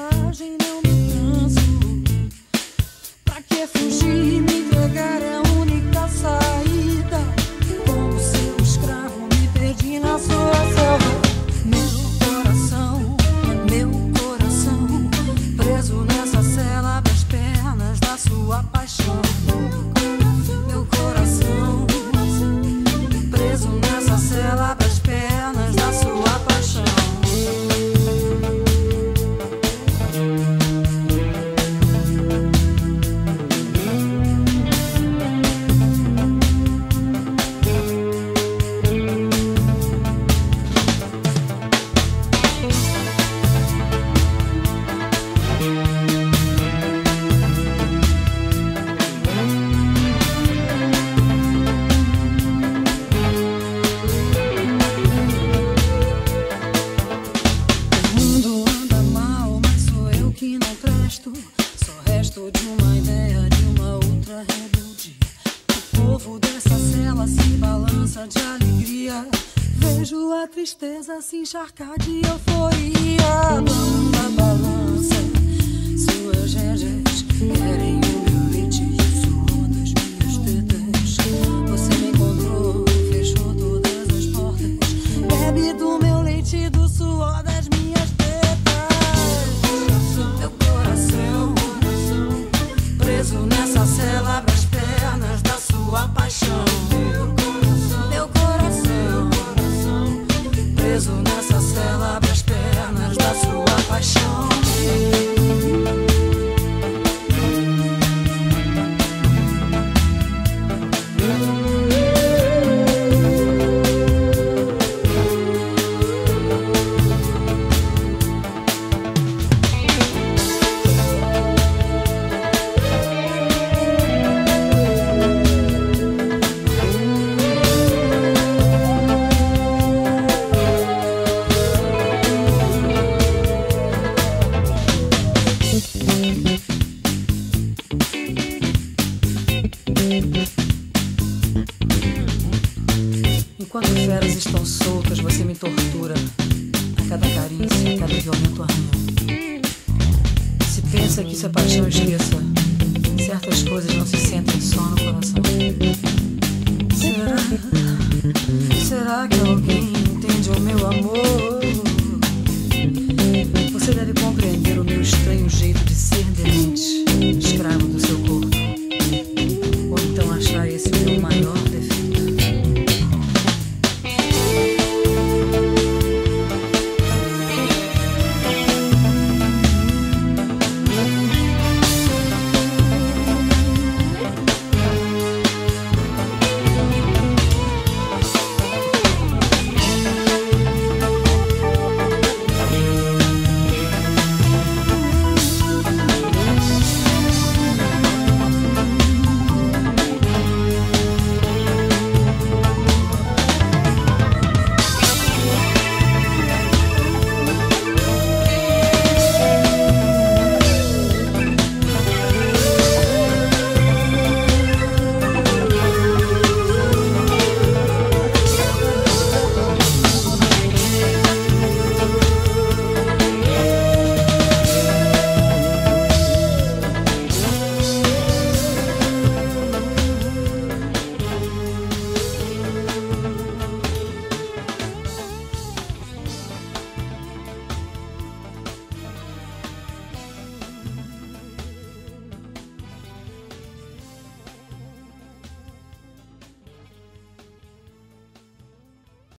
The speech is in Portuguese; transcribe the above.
selvagem. Não me canso. Pra que fugir? Me entregar é a única saída. Como seu escravo, me perdi na sua selva. Meu coração, meu coração, preso nessa cela das pernas da sua paixão. De uma ideia, de uma outra rebeldia. O povo dessa cela se balança de alegria. Vejo a tristeza se encharcar de euforia. Enquanto feras estão soltas, você me tortura a cada carícia, a cada violento arranhão. Se pensa que isso é paixão, esqueça. Certas coisas não se sentem só no coração. Será? Será que alguém entende o meu